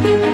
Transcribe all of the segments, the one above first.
Thank you.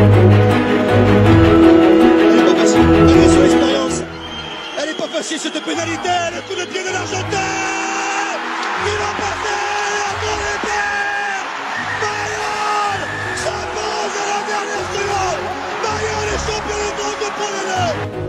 Elle n'est pas facile, elle est sous l'expérience Elle n'est pas facile cette pénalité, le coup de pied de l'argentin Ils l'ont passé, il y a encore des pires Marion, est championne du monde au point de